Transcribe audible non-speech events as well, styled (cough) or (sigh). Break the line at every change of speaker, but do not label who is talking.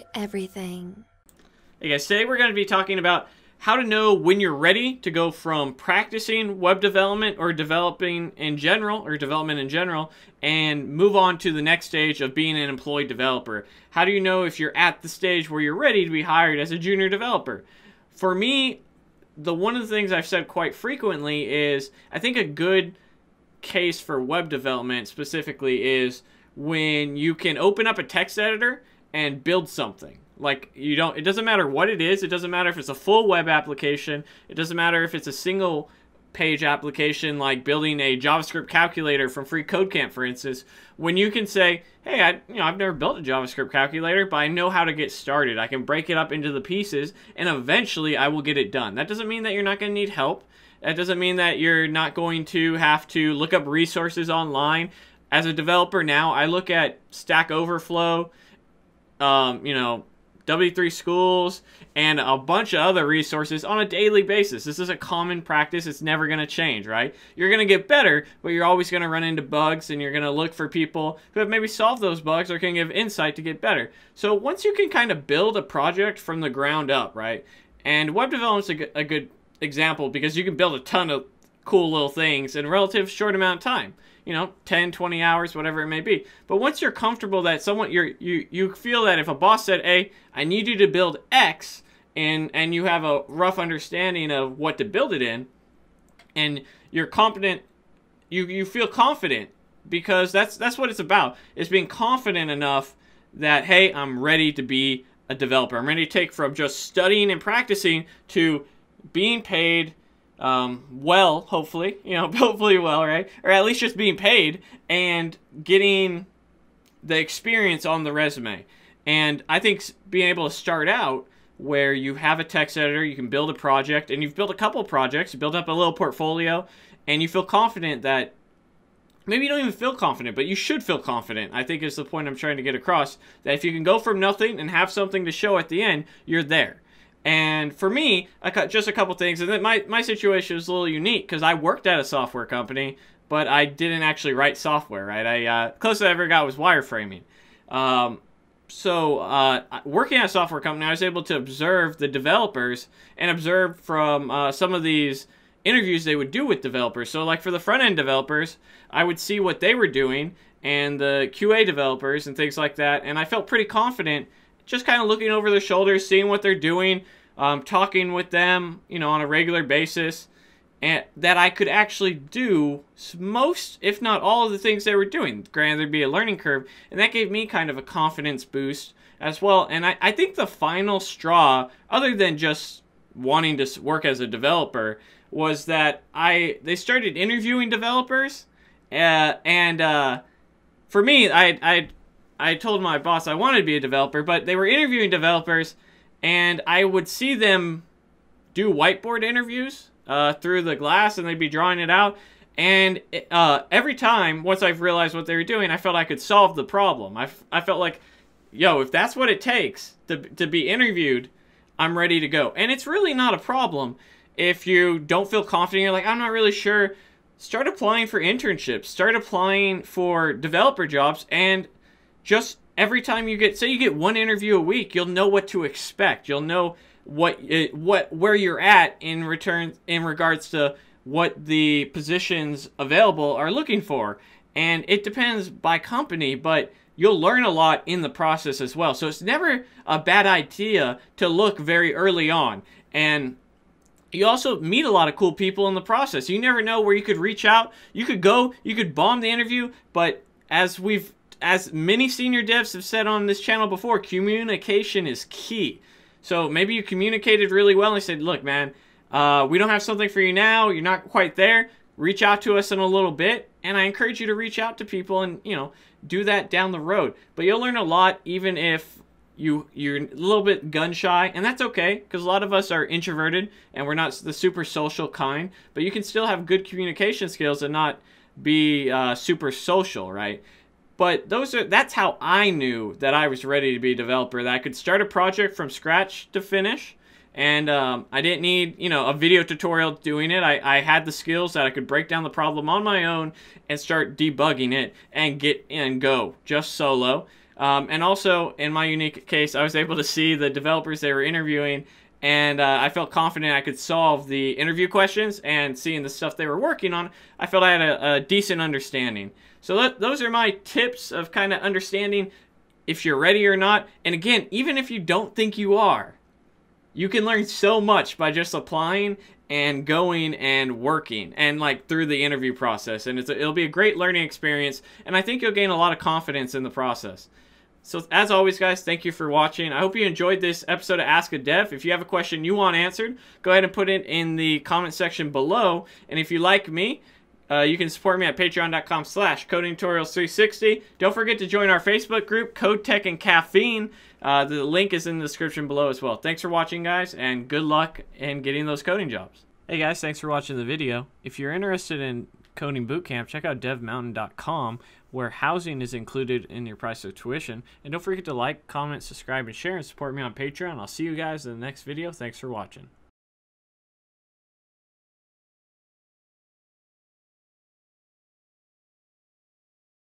Nerd Everything.
Hey guys, today we're going to be talking about how to know when you're ready to go from practicing web development or developing in general or development in general and move on to the next stage of being an employed developer. How do you know if you're at the stage where you're ready to be hired as a junior developer? For me, the one of the things I've said quite frequently is I think a good case for web development specifically is when you can open up a text editor and build something. Like you don't it doesn't matter what it is, it doesn't matter if it's a full web application, it doesn't matter if it's a single page application like building a JavaScript calculator from Free Code Camp for instance, when you can say, "Hey, I you know, I've never built a JavaScript calculator, but I know how to get started. I can break it up into the pieces and eventually I will get it done." That doesn't mean that you're not going to need help. That doesn't mean that you're not going to have to look up resources online. As a developer now, I look at Stack Overflow, um, you know, W3 Schools, and a bunch of other resources on a daily basis. This is a common practice. It's never going to change, right? You're going to get better, but you're always going to run into bugs, and you're going to look for people who have maybe solved those bugs or can give insight to get better. So once you can kind of build a project from the ground up, right? And web development's a, a good example because you can build a ton of cool little things in a relative short amount of time. You know 10 20 hours whatever it may be. But once you're comfortable that someone you're you you feel that if a boss said hey i need you to build x and and you have a rough understanding of what to build it in and you're competent you you feel confident because that's that's what it's about. Is being confident enough that hey i'm ready to be a developer. I'm ready to take from just studying and practicing to being paid um, well, hopefully, (laughs) you know, hopefully well, right? Or at least just being paid and getting the experience on the resume. And I think being able to start out where you have a text editor, you can build a project, and you've built a couple projects, you build up a little portfolio, and you feel confident that maybe you don't even feel confident, but you should feel confident. I think is the point I'm trying to get across. That if you can go from nothing and have something to show at the end, you're there. And for me, I cut just a couple things. And then my, my situation was a little unique because I worked at a software company, but I didn't actually write software, right? I uh, closest I ever got was wireframing. Um, so uh, working at a software company, I was able to observe the developers and observe from uh, some of these interviews they would do with developers. So like for the front end developers, I would see what they were doing and the QA developers and things like that, and I felt pretty confident just kind of looking over their shoulders, seeing what they're doing, um, talking with them, you know, on a regular basis, and that I could actually do most, if not all, of the things they were doing. Granted, there'd be a learning curve, and that gave me kind of a confidence boost as well. And I, I think the final straw, other than just wanting to work as a developer, was that I they started interviewing developers, uh, and uh, for me, I I I told my boss I wanted to be a developer, but they were interviewing developers, and I would see them do whiteboard interviews uh, through the glass, and they'd be drawing it out. And uh, every time, once I've realized what they were doing, I felt I could solve the problem. I, I felt like, yo, if that's what it takes to, to be interviewed, I'm ready to go. And it's really not a problem if you don't feel confident. You're like, I'm not really sure. Start applying for internships. Start applying for developer jobs, and just every time you get say you get one interview a week you'll know what to expect. You'll know what uh, what where you're at in return in regards to what the positions available are looking for. And it depends by company but you'll learn a lot in the process as well. So it's never a bad idea to look very early on. And you also meet a lot of cool people in the process. You never know where you could reach out. You could go you could bomb the interview but as we've as many senior devs have said on this channel before, communication is key. So maybe you communicated really well and said, look, man, uh, we don't have something for you now. You're not quite there. Reach out to us in a little bit. And I encourage you to reach out to people and, you know, do that down the road. But you'll learn a lot even if you you're a little bit gun shy and that's okay because a lot of us are introverted and we're not the super social kind but you can still have good communication skills and not be uh, super social right but those are that's how I knew that I was ready to be a developer. That I could start a project from scratch to finish, and um, I didn't need you know a video tutorial doing it. I, I had the skills that I could break down the problem on my own and start debugging it and get and go just solo. Um, and also, in my unique case, I was able to see the developers they were interviewing, and uh, I felt confident I could solve the interview questions. And seeing the stuff they were working on, I felt I had a, a decent understanding. So that, those are my tips of kind of understanding if you're ready or not. And again, even if you don't think you are, you can learn so much by just applying and going and working and like through the interview process and a, it'll be a great learning experience and i think you'll gain a lot of confidence in the process so as always guys thank you for watching i hope you enjoyed this episode of ask a dev if you have a question you want answered go ahead and put it in the comment section below and if you like me uh, you can support me at patreon.com slash codingtutorials360. Don't forget to join our Facebook group, Code Tech and Caffeine. Uh, the link is in the description below as well. Thanks for watching, guys, and good luck in getting those coding jobs. Hey, guys, thanks for watching the video. If you're interested in coding bootcamp, check out devmountain.com, where housing is included in your price of tuition. And don't forget to like, comment, subscribe, and share, and support me on Patreon. I'll see you guys in the next video. Thanks for watching.